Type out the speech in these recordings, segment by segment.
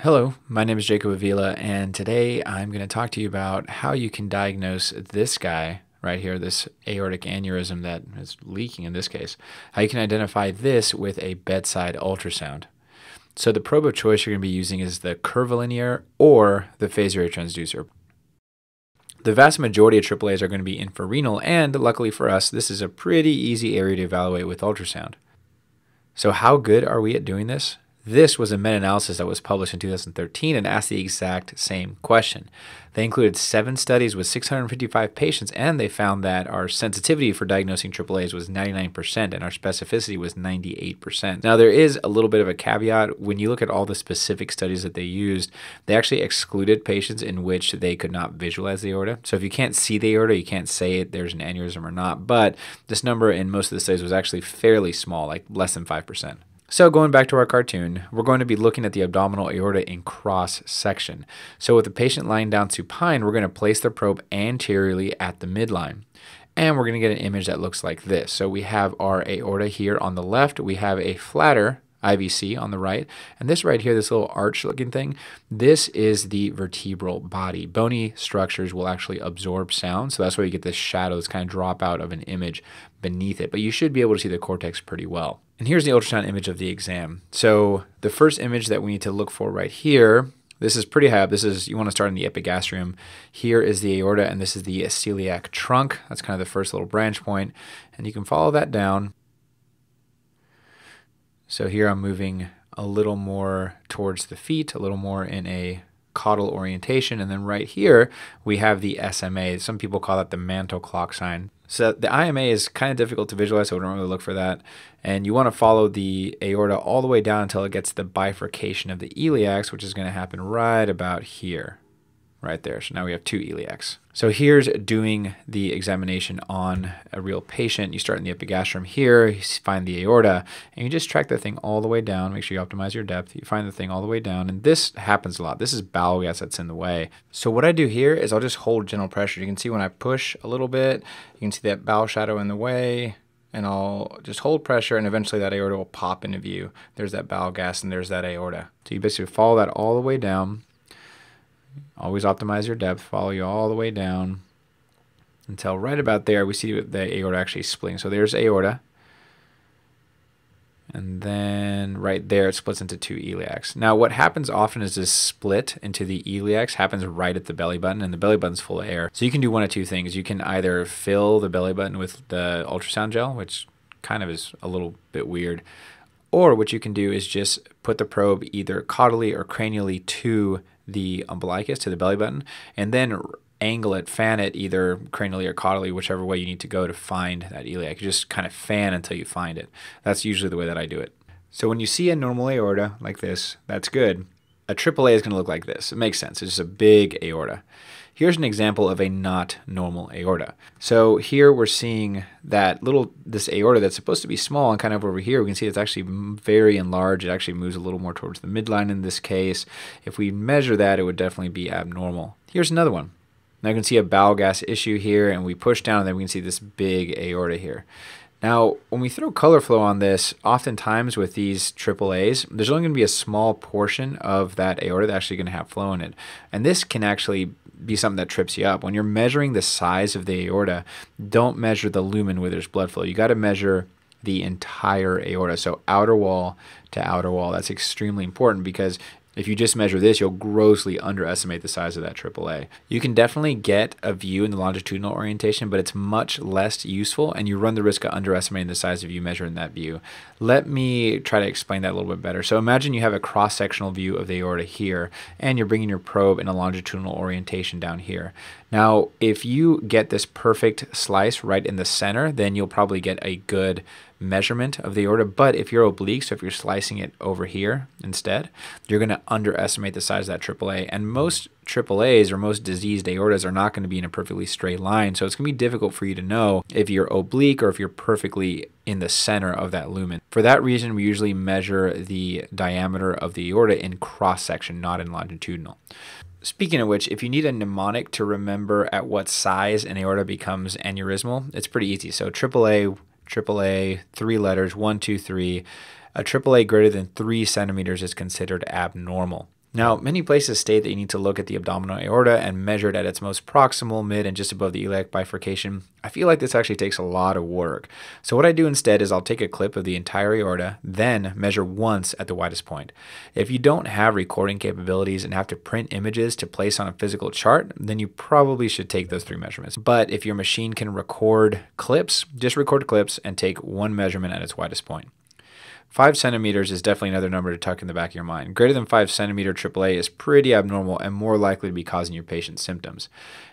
Hello, my name is Jacob Avila, and today I'm going to talk to you about how you can diagnose this guy right here, this aortic aneurysm that is leaking in this case, how you can identify this with a bedside ultrasound. So the probe of choice you're going to be using is the curvilinear or the phased array transducer. The vast majority of AAAs are going to be infrarenal, and luckily for us, this is a pretty easy area to evaluate with ultrasound. So how good are we at doing this? This was a meta analysis that was published in 2013 and asked the exact same question. They included seven studies with 655 patients, and they found that our sensitivity for diagnosing AAAs was 99% and our specificity was 98%. Now, there is a little bit of a caveat. When you look at all the specific studies that they used, they actually excluded patients in which they could not visualize the aorta. So, if you can't see the aorta, you can't say it, there's an aneurysm or not. But this number in most of the studies was actually fairly small, like less than 5%. So going back to our cartoon, we're going to be looking at the abdominal aorta in cross section. So with the patient lying down supine, we're going to place the probe anteriorly at the midline. And we're going to get an image that looks like this. So we have our aorta here on the left. We have a flatter IVC on the right. And this right here, this little arch looking thing, this is the vertebral body. Bony structures will actually absorb sound. So that's why you get this shadow, this kind of drop out of an image beneath it. But you should be able to see the cortex pretty well. And here's the ultrasound image of the exam. So the first image that we need to look for right here this is pretty high up. This is, you want to start in the epigastrium. Here is the aorta, and this is the celiac trunk. That's kind of the first little branch point. And you can follow that down so here I'm moving a little more towards the feet, a little more in a caudal orientation. And then right here, we have the SMA. Some people call that the mantle clock sign. So the IMA is kind of difficult to visualize, so we don't really look for that. And you want to follow the aorta all the way down until it gets the bifurcation of the iliacs, which is going to happen right about here right there. So now we have two iliacs. So here's doing the examination on a real patient. You start in the epigastrium here, you find the aorta, and you just track the thing all the way down. Make sure you optimize your depth. You find the thing all the way down, and this happens a lot. This is bowel gas that's in the way. So what I do here is I'll just hold gentle pressure. You can see when I push a little bit, you can see that bowel shadow in the way, and I'll just hold pressure and eventually that aorta will pop into view. There's that bowel gas and there's that aorta. So you basically follow that all the way down Always optimize your depth, follow you all the way down until right about there we see the aorta actually splitting. So there's aorta. And then right there it splits into two iliacs. Now what happens often is this split into the iliacs happens right at the belly button and the belly button's full of air. So you can do one of two things. You can either fill the belly button with the ultrasound gel, which kind of is a little bit weird, or what you can do is just put the probe either caudally or cranially to the umbilicus to the belly button, and then angle it, fan it either cranially or caudally, whichever way you need to go to find that iliac. You just kind of fan until you find it. That's usually the way that I do it. So when you see a normal aorta like this, that's good. A AAA is going to look like this. It makes sense. It's just a big aorta. Here's an example of a not normal aorta. So here we're seeing that little, this aorta that's supposed to be small and kind of over here, we can see it's actually very enlarged. It actually moves a little more towards the midline in this case. If we measure that, it would definitely be abnormal. Here's another one. Now you can see a bowel gas issue here and we push down and then we can see this big aorta here. Now, when we throw color flow on this, oftentimes with these AAAs, there's only going to be a small portion of that aorta that's actually going to have flow in it. And this can actually be something that trips you up. When you're measuring the size of the aorta, don't measure the lumen where there's blood flow. You got to measure the entire aorta. So outer wall to outer wall. That's extremely important because if you just measure this, you'll grossly underestimate the size of that AAA. You can definitely get a view in the longitudinal orientation, but it's much less useful and you run the risk of underestimating the size of you measuring that view. Let me try to explain that a little bit better. So imagine you have a cross-sectional view of the aorta here and you're bringing your probe in a longitudinal orientation down here. Now, if you get this perfect slice right in the center, then you'll probably get a good measurement of the aorta. But if you're oblique, so if you're slicing it over here instead, you're going to underestimate the size of that AAA. And most AAAs or most diseased aortas are not going to be in a perfectly straight line. So it's going to be difficult for you to know if you're oblique or if you're perfectly in the center of that lumen. For that reason, we usually measure the diameter of the aorta in cross section, not in longitudinal. Speaking of which, if you need a mnemonic to remember at what size an aorta becomes aneurysmal, it's pretty easy. So AAA AAA, three letters, one, two, three. A AAA greater than three centimeters is considered abnormal. Now, many places state that you need to look at the abdominal aorta and measure it at its most proximal, mid, and just above the iliac bifurcation. I feel like this actually takes a lot of work. So, what I do instead is I'll take a clip of the entire aorta, then measure once at the widest point. If you don't have recording capabilities and have to print images to place on a physical chart, then you probably should take those three measurements. But if your machine can record clips, just record clips and take one measurement at its widest point. Five centimeters is definitely another number to tuck in the back of your mind. Greater than five centimeter AAA is pretty abnormal and more likely to be causing your patient's symptoms.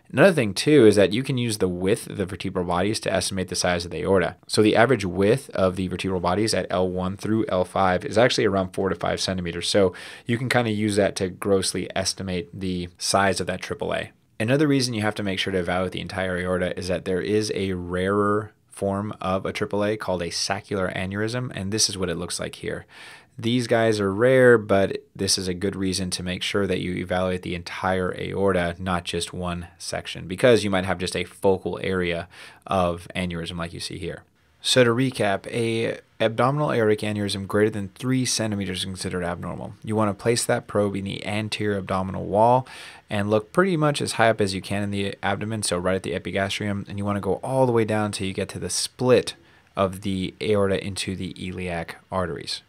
Another thing too is that you can use the width of the vertebral bodies to estimate the size of the aorta. So the average width of the vertebral bodies at L1 through L5 is actually around four to five centimeters. So you can kind of use that to grossly estimate the size of that AAA. Another reason you have to make sure to evaluate the entire aorta is that there is a rarer form of a AAA called a saccular aneurysm, and this is what it looks like here. These guys are rare, but this is a good reason to make sure that you evaluate the entire aorta, not just one section, because you might have just a focal area of aneurysm like you see here. So to recap, a abdominal aortic aneurysm greater than 3 centimeters is considered abnormal. You want to place that probe in the anterior abdominal wall and look pretty much as high up as you can in the abdomen, so right at the epigastrium, and you want to go all the way down until you get to the split of the aorta into the iliac arteries.